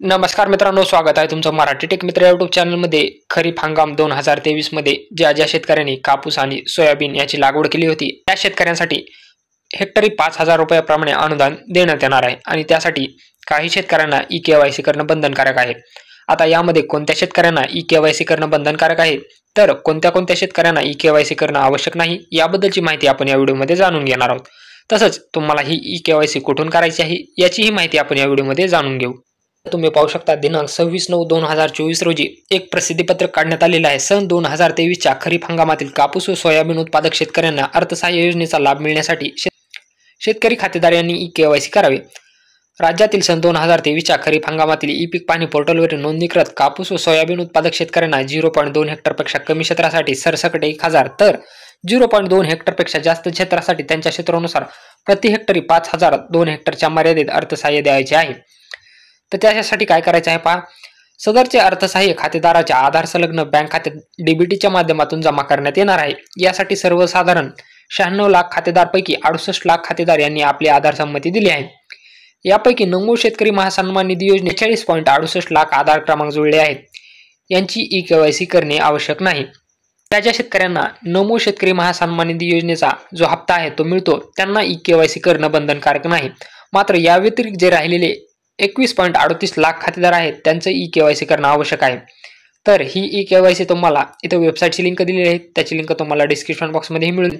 नमस्कार मित्रांनो स्वागत आहे तुमचं मराठी टेक मित्र युट्यूब चॅनलमध्ये खरीप हंगाम दोन हजार तेवीसमध्ये ज्या ज्या शेतकऱ्यांनी कापूस आणि सोयाबीन याची लागवड केली होती त्या शेतकऱ्यांसाठी हेक्टरी पाच हजार रुपयाप्रमाणे अनुदान देण्यात येणार आहे आणि त्यासाठी काही शेतकऱ्यांना ई के वाय सी करणं बंधनकारक आहे. आता यामध्ये कोणत्या शेतकऱ्यांना ई के वाय सी करणं बंधनकारक आहे? तर कोणत्या कोणत्या शेतकऱ्यांना ई के वाय सी करणं आवश्यक नाही? याबद्दलची माहिती आपण या व्हिडिओमध्ये जाणून घेणार आहोत. तसंच तुम्हाला ही ई के वाय सी कुठून करायची आहे याचीही माहिती आपण या व्हिडिओमध्ये जाणून घेऊ. तुम्ही पाहू शकता दिनांक सव्वीस नऊ दोन हजार चोवीस रोजी एक प्रसिद्धीपत्रक काढण्यात आलेलं आहे. सन दोन हजार तेवीसच्या खरीप हंगामातील कापूस व सोयाबीन उत्पादक शेतकऱ्यांना अर्थसहाय्य योजनेचा लाभ मिळण्यासाठी शेतकरी खातेदार यांनी ई केवायसी करावे. राज्यातील सन दोन हजार तेवीसच्या खरीप हंगामातील ई पीक पाणी पोर्टलवरील नोंदणीकृत कापूस व सोयाबीन उत्पादक शेतकऱ्यांना झिरो पॉईंट दोन हेक्टरपेक्षा कमी क्षेत्रासाठी सरसकट एक हजार तर झिरो पॉईंट दोन हेक्टरपेक्षा जास्त क्षेत्रासाठी त्यांच्या क्षेत्रानुसार प्रति हेक्टरी पाच हजार दोन हेक्टरच्या मर्यादेत अर्थसहाय्य द्यायचे आहे. तर त्याच्यासाठी काय करायचं आहे पहा? सदरचे अर्थसहाय्य खातेदाराच्या आधार संलग्न बँक खात्यात डीबीटीच्या माध्यमातून जमा करण्यात येणार आहे. यासाठी सर्वसाधारण शहाण्णव लाख खातेदारपैकी अडुसष्ट लाख खातेदार यांनी आपली आधार संमती दिली आहे. यापैकी नमो शेतकरी महासन्मान निधी योजने चाळीस पॉईंट अडुसष्ट लाख आधार क्रमांक जुळले आहेत. यांची ई केवायसी करणे आवश्यक नाही. त्याच्या शेतकऱ्यांना नमो शेतकरी महासन्मान निधी योजनेचा जो हप्ता आहे तो मिळतो त्यांना ई केवायसी करणं बंधनकारक नाही. मात्र या व्यतिरिक्त जे राहिलेले एकवीस पॉईंट अडतीस लाख खातेदार आहेत. त्यांचं ई के वाय सी करणं आवश्यक आहे. तर ही ई के वाय सी तुम्हाला इथं वेबसाईटची लिंक दिलेली आहे. त्याची लिंक तुम्हाला डिस्क्रिप्शन बॉक्समध्येही मिळेल.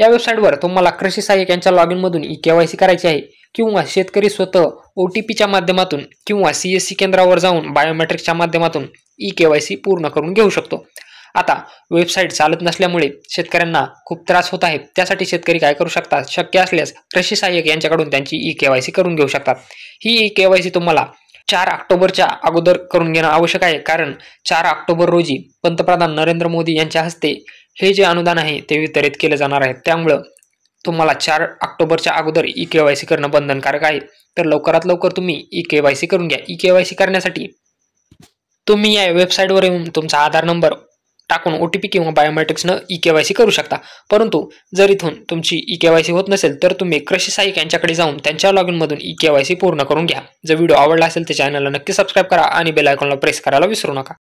या वेबसाईटवर तुम्हाला कृषी सहाय्यक यांच्या लॉग इनमधून ई के वाय सी करायची आहे किंवा शेतकरी स्वतः ओ टी पीच्या माध्यमातून किंवा सी एस सी केंद्रावर जाऊन बायोमेट्रिकच्या माध्यमातून ई के वाय सी पूर्ण करून घेऊ शकतो. आता वेबसाईट चालत नसल्यामुळे शेतकऱ्यांना खूप त्रास होत आहे. त्यासाठी शेतकरी काय करू शकतात? शक्य असल्यास कृषी सहाय्यक यांच्याकडून त्यांची ई के वाय सी करून घेऊ शकतात. ही ई के वाय सी तुम्हाला चार ऑक्टोबरच्या अगोदर करून घेणं आवश्यक आहे. कारण चार ऑक्टोबर रोजी पंतप्रधान नरेंद्र मोदी यांच्या हस्ते हे जे अनुदान आहे ते वितरित केलं जाणार आहे. त्यामुळं तुम्हाला चार ऑक्टोबरच्या अगोदर ई के वाय सी करणं बंधनकारक आहे. तर लवकरात लवकर तुम्ही ई के वाय सी करून घ्या. ई के वाय सी करण्यासाठी तुम्ही या वेबसाईटवर येऊन तुमचा आधार नंबर टाकून ओ टी पी किंवा बायोमेट्रिक्सनं ई के वाय सी करू शकता. परंतु जर इथून तुमची ई के वाय सी होत नसेल तर तुम्ही कृषी सहाय्यक यांच्याकडे जाऊन त्यांच्या लॉग इनमधून ई के वाय सी पूर्ण करून घ्या. जर व्हिडिओ आवडला असेल तर चॅनलला नक्की सबस्क्राईब करा आणि बेल आयकॉनला प्रेस करायला विसरू नका.